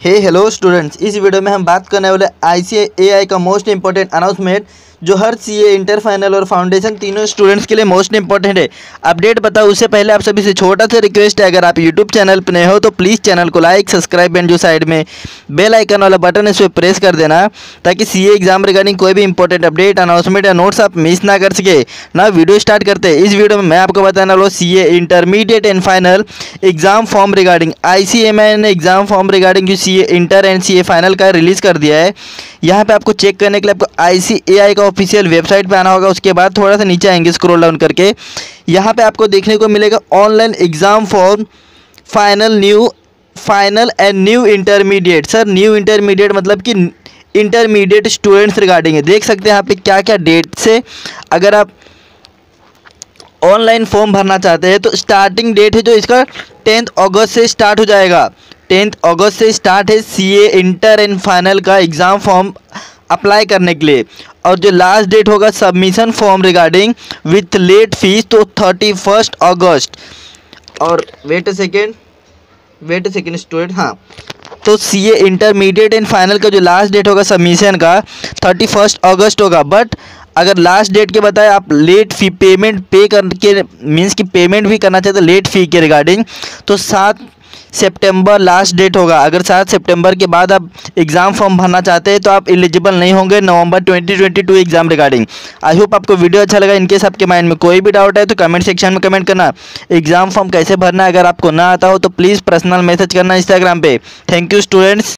हे hello students इस video में हम बात करने वाले आईसीएआई का मोस्ट इंपॉर्टेंट अनाउंसमेंट जो हर सी ए इंटर फाइनल और फाउंडेशन तीनों स्टूडेंट्स के लिए मोस्ट इंपॉर्टेंट है। अपडेट बताओ, उससे पहले आप सभी से छोटा सा रिक्वेस्ट है, अगर आप यूट्यूब चैनल पर नए हो तो प्लीज़ चैनल को लाइक सब्सक्राइब एंड जो साइड में बेल आइकन वाला बटन है इस पर प्रेस कर देना, ताकि सी एग्ज़ाम रिगार्डिंग कोई भी इंपॉर्टेंट अपडेट अनाउंसमेंट या नोट्स आप मिस ना कर सके। ना वीडियो स्टार्ट करते, इस वीडियो में मैं आपको बताने वाला हूँ C intermediate and final exam form regarding I exam form regarding C inter and C A final का रिलीज़ कर दिया है। यहाँ पे आपको चेक करने के लिए आपको आईसीएआई का ऑफिशियल वेबसाइट पे आना होगा। उसके बाद थोड़ा सा नीचे आएँगे स्क्रॉल डाउन करके। यहाँ पे आपको देखने को मिलेगा online exam for final new final and new intermediate sir new intermediate मतलब कि इंटरमीडिएट स्टूडेंट्स रिगार्डिंग है। देख सकते हैं यहाँ पे क्या क्या डेट से अगर आप ऑनलाइन फॉर्म भरना चाहते हैं तो स्टार्टिंग डेट है जो इसका टेंथ अगस्त से स्टार्ट हो जाएगा। टेंथ अगस्त से स्टार्ट है C A inter and final का एग्ज़ाम फॉर्म अप्लाई करने के लिए। और जो लास्ट डेट होगा submission form regarding with late fees तो थर्टी फ़र्स्ट अगस्त और wait a second wait a second student हाँ। तो C A intermediate and final का जो लास्ट डेट होगा सबमिशन का थर्टी फ़र्स्ट अगस्त होगा। बट अगर लास्ट डेट के बताए आप लेट फ़ी पेमेंट पे करके मीन्स की पेमेंट भी करना चाहते लेट फ़ी के रिगार्डिंग तो सात सितंबर लास्ट डेट होगा। अगर सात सितंबर के बाद आप एग्ज़ाम फॉर्म भरना चाहते हैं तो आप एलिजिबल नहीं होंगे November 2022 exam regarding I hope आपको वीडियो अच्छा लगा। इनकेस आपके माइंड में कोई भी डाउट है तो कमेंट सेक्शन में कमेंट करना। एग्ज़ाम फॉर्म कैसे भरना है, अगर आपको ना आता हो तो प्लीज़ पर्सनल मैसेज करना इंस्टाग्राम पर थैंक यू स्टूडेंट्स